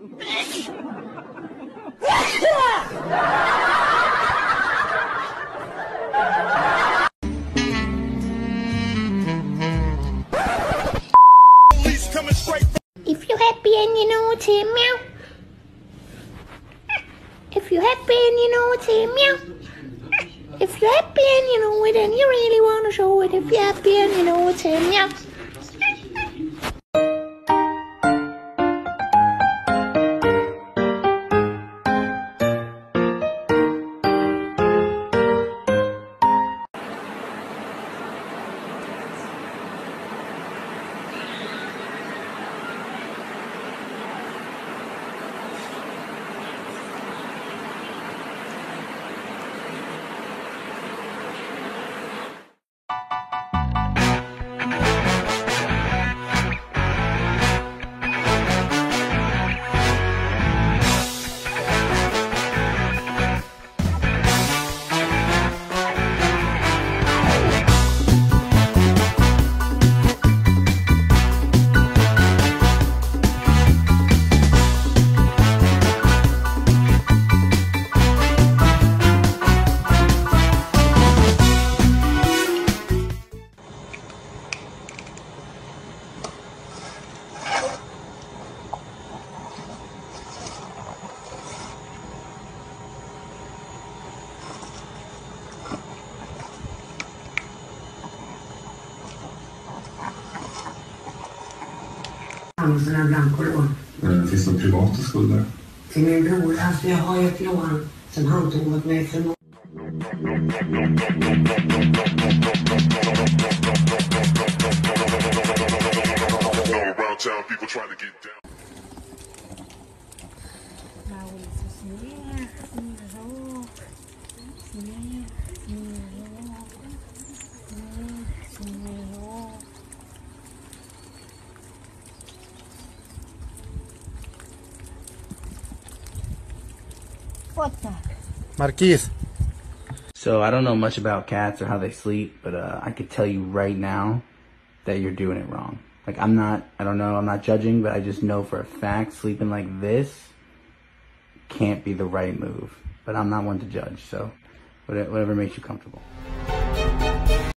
If you're happy and you know it, say meow. If you're happy and you know it, say meow. If you're happy and you know it and you really want to show it, if you're happy and you know it, say meow. Han sådana blankolån Eh, Finns det några privata skulder? till min bror. Alltså jag har ju ett lån som han tog åt mig för må- Around So I don't know much about cats or how they sleep, but uh, I could tell you right now that you're doing it wrong. Like I'm not, I don't know, I'm not judging, but I just know for a fact sleeping like this can't be the right move. But I'm not one to judge, so whatever makes you comfortable.